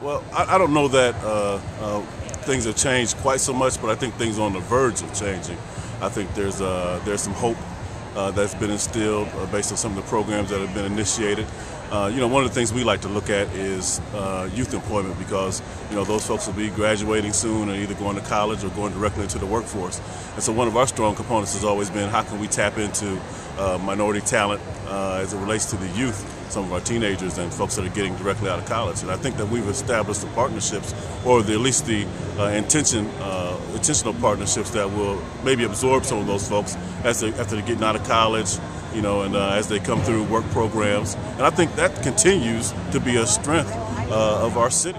Well, I, I don't know that uh, uh, things have changed quite so much, but I think things are on the verge of changing. I think there's uh, there's some hope uh, that's been instilled uh, based on some of the programs that have been initiated. Uh, you know, one of the things we like to look at is youth employment because you know those folks will be graduating soon and either going to college or going directly into the workforce. And so one of our strong components has always been how can we tap into uh, minority talent uh, as it relates to the youth, some of our teenagers and folks that are getting directly out of college. And I think that we've established the partnerships, or the, at least the uh, intention, uh, intentional partnerships that will maybe absorb some of those folks as they, after they're getting out of college, you know, and uh, as they come through work programs. And I think that continues to be a strength of our city.